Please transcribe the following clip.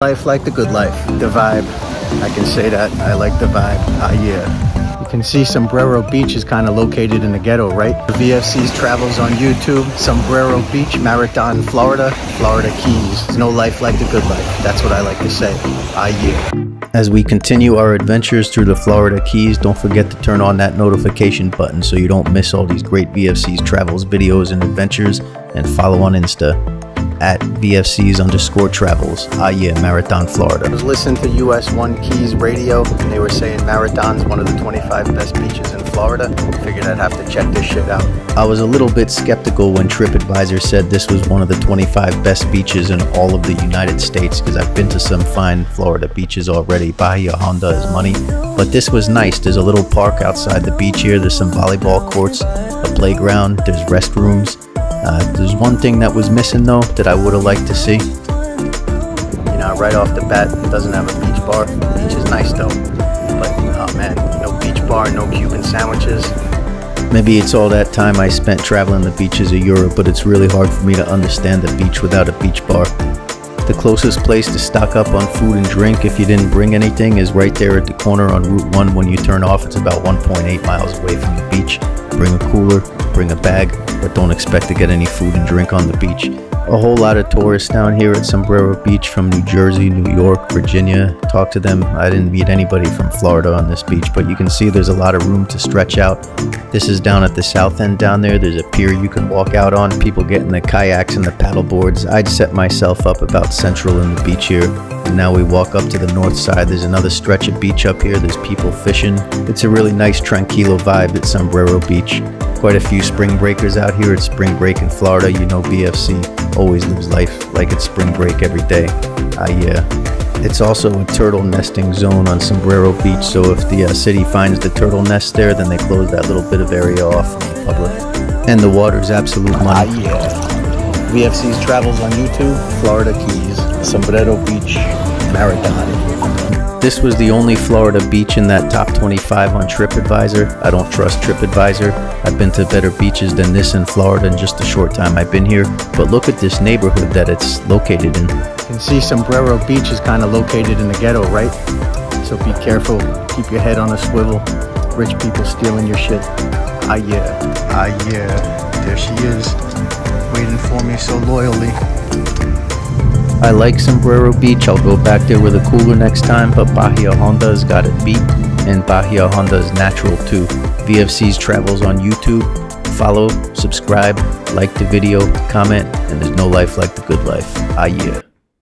Life like the good life, the vibe. I can say that. I like the vibe. Ah, yeah. You can see Sombrero Beach is kind of located in the ghetto, right? The VFC's travels on YouTube. Sombrero Beach, Marathon, Florida, Florida Keys. No life like the good life. That's what I like to say. Ah, yeah. As we continue our adventures through the Florida Keys, don't forget to turn on that notification button so you don't miss all these great VFC's travels, videos, and adventures, and follow on Insta at VFCs underscore travels. Ah, yeah, Marathon, Florida. I was listening to US 1 Keys radio, and they were saying Marathon's one of the 25 best beaches in Florida. Figured I'd have to check this shit out. I was a little bit skeptical when TripAdvisor said this was one of the 25 best beaches in all of the United States, because I've been to some fine Florida beaches already. Bahia Honda is money. But this was nice. There's a little park outside the beach here. There's some volleyball courts, a playground, there's restrooms. Uh, there's one thing that was missing though that I would have liked to see. You know, right off the bat, it doesn't have a beach bar. Beach is nice though, but oh man, no beach bar, no Cuban sandwiches. Maybe it's all that time I spent traveling the beaches of Europe, but it's really hard for me to understand the beach without a beach bar. The closest place to stock up on food and drink if you didn't bring anything is right there at the corner on Route 1 when you turn off. It's about 1.8 miles away from the beach. Bring a cooler, bring a bag, but don't expect to get any food and drink on the beach. A whole lot of tourists down here at Sombrero Beach from New Jersey, New York, Virginia. Talk to them. I didn't meet anybody from Florida on this beach, but you can see there's a lot of room to stretch out. This is down at the south end down there. There's a pier you can walk out on. People getting the kayaks and the paddle boards. I'd set myself up about central in the beach here. And now we walk up to the north side. There's another stretch of beach up here. There's people fishing. It's a really nice tranquilo vibe at Sombrero Beach. Quite a few spring breakers out here at spring break in Florida. You know VFC always lives life like it's spring break every day. Ah uh, yeah. It's also a turtle nesting zone on Sombrero Beach, so if the uh, city finds the turtle nest there, then they close that little bit of area off from the public. And the water's absolute money. Ah yeah. VFC's travels on YouTube, Florida Keys, Sombrero Beach, Marathon. This was the only Florida beach in that top 25 on TripAdvisor. I don't trust TripAdvisor. I've been to better beaches than this in Florida in just a short time I've been here. But look at this neighborhood that it's located in. You can see Sombrero Beach is kind of located in the ghetto, right? So be careful. Keep your head on a swivel. Rich people stealing your shit. Ah yeah, ah yeah. There she is, waiting for me so loyally. I like Sombrero Beach. I'll go back there with a cooler next time, but Bahia Honda's got it beat, and Bahia Honda's natural too. VFC's travels on YouTube. Follow, subscribe, like the video, comment, and there's no life like the good life. Ah yeah.